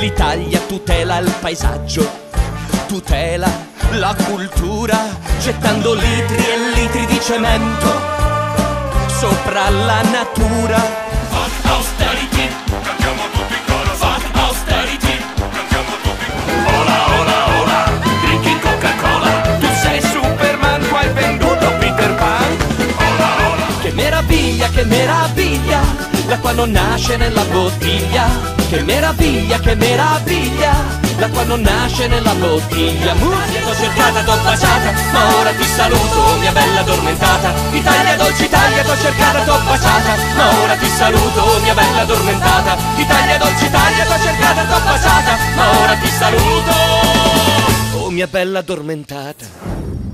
L'Italia tutela il paesaggio, tutela la cultura, gettando litri e litri di cemento sopra la natura. Che meraviglia, l'acqua non nasce nella bottiglia. Che meraviglia, che meraviglia, l'acqua non nasce nella bottiglia. Musica t'ho cercata, t'ho baciata, ma ora ti saluto, mia bella addormentata. Italia, dolce Italia, t'ho cercata, t'ho baciata, ma ora ti saluto, mia bella addormentata. Italia, dolce Italia, t'ho cercata, t'ho baciata, ma ora ti saluto, oh mia bella addormentata.